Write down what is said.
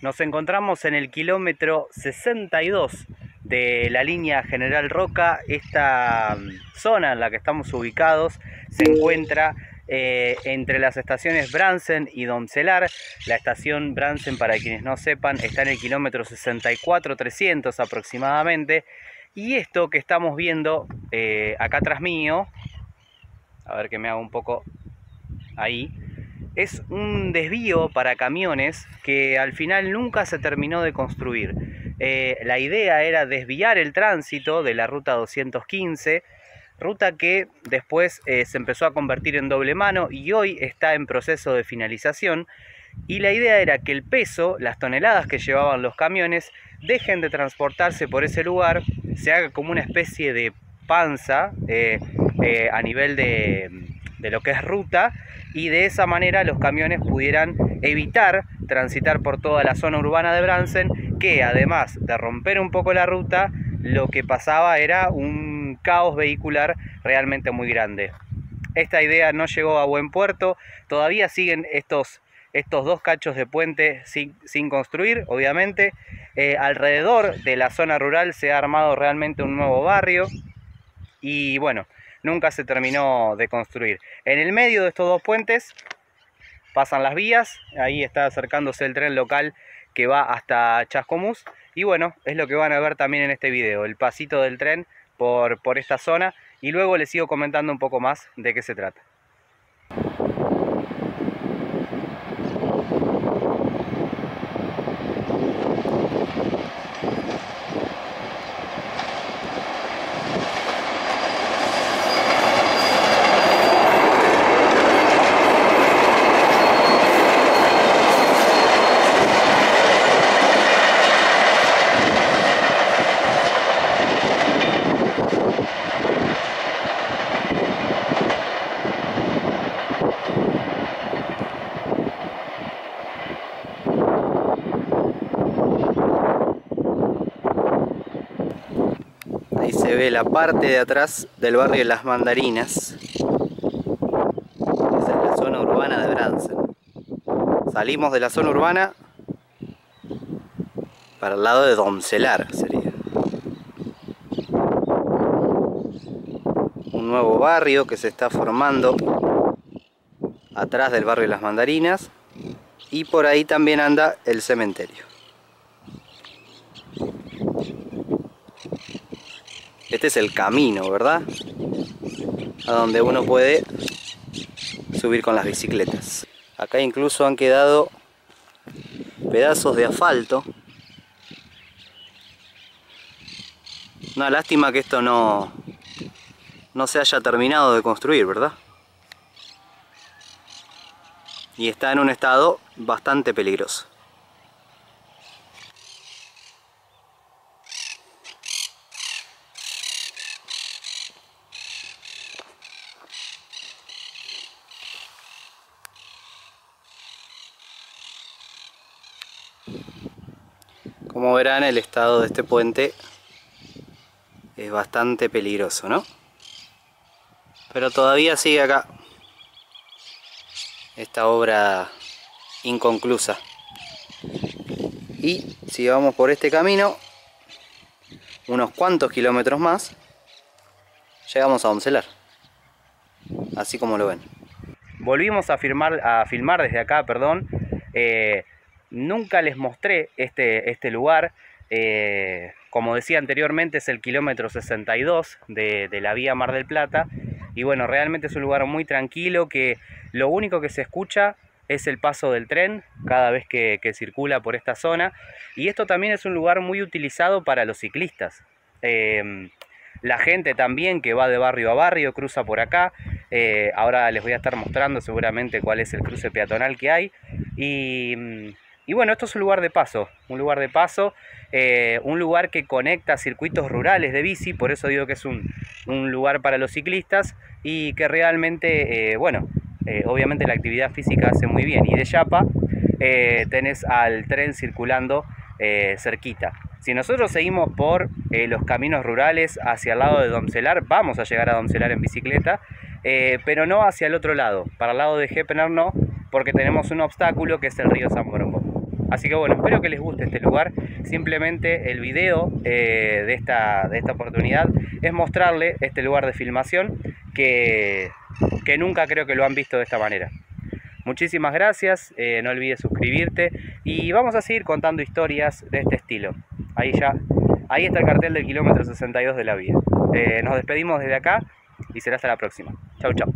Nos encontramos en el kilómetro 62 de la línea General Roca. Esta mm, zona en la que estamos ubicados se encuentra eh, entre las estaciones Bransen y Doncelar. La estación Bransen, para quienes no sepan, está en el kilómetro 64-300 aproximadamente. Y esto que estamos viendo eh, acá atrás mío, a ver que me hago un poco ahí, es un desvío para camiones que al final nunca se terminó de construir. Eh, la idea era desviar el tránsito de la ruta 215, ruta que después eh, se empezó a convertir en doble mano y hoy está en proceso de finalización. Y la idea era que el peso, las toneladas que llevaban los camiones, dejen de transportarse por ese lugar, se haga como una especie de panza eh, a nivel de, de lo que es ruta y de esa manera los camiones pudieran evitar transitar por toda la zona urbana de Bransen, que además de romper un poco la ruta, lo que pasaba era un caos vehicular realmente muy grande. Esta idea no llegó a buen puerto, todavía siguen estos, estos dos cachos de puente sin, sin construir, obviamente. Eh, alrededor de la zona rural se ha armado realmente un nuevo barrio y bueno, nunca se terminó de construir. En el medio de estos dos puentes pasan las vías, ahí está acercándose el tren local que va hasta Chascomús y bueno, es lo que van a ver también en este video, el pasito del tren por, por esta zona y luego les sigo comentando un poco más de qué se trata. Ve la parte de atrás del barrio de Las Mandarinas. Esa es la zona urbana de Bransen. Salimos de la zona urbana para el lado de Doncelar sería. Un nuevo barrio que se está formando atrás del barrio de Las Mandarinas y por ahí también anda el cementerio. Este es el camino, ¿verdad? A donde uno puede subir con las bicicletas. Acá incluso han quedado pedazos de asfalto. Una lástima que esto no, no se haya terminado de construir, ¿verdad? Y está en un estado bastante peligroso. Como verán el estado de este puente es bastante peligroso, ¿no? Pero todavía sigue acá esta obra inconclusa. Y si vamos por este camino, unos cuantos kilómetros más, llegamos a Doncelar. Así como lo ven. Volvimos a filmar desde acá, perdón. Eh, Nunca les mostré este, este lugar. Eh, como decía anteriormente, es el kilómetro 62 de, de, la vía Mar del Plata. Y bueno, realmente es un lugar muy tranquilo que lo único que se escucha es el paso del tren cada vez que, que circula por esta zona. Y esto también es un lugar muy utilizado para los ciclistas. Eh, la gente también que va de barrio a barrio cruza por acá. Eh, ahora les voy a estar mostrando seguramente cuál es el cruce peatonal que hay. Y y bueno, esto es un lugar de paso, un lugar de paso, eh, un lugar que conecta circuitos rurales de bici, por eso digo que es un, un lugar para los ciclistas y que realmente, eh, bueno, eh, obviamente la actividad física hace muy bien. Y de Yapa tenés al tren circulando cerquita. Si nosotros seguimos por los caminos rurales hacia el lado de Domcelar, vamos a llegar a Domcelar en bicicleta, pero no hacia el otro lado, para el lado de Jepener no, porque tenemos un obstáculo que es el río San Borombo. Así que bueno, espero que les guste este lugar. Simplemente el video eh, de, esta, de esta oportunidad es mostrarle este lugar de filmación que, que nunca creo que lo han visto de esta manera. Muchísimas gracias, eh, no olvides suscribirte y vamos a seguir contando historias de este estilo. Ahí ya, ahí está el cartel del kilómetro 62 de la vía. Eh, nos despedimos desde acá y será hasta la próxima. Chau, chau.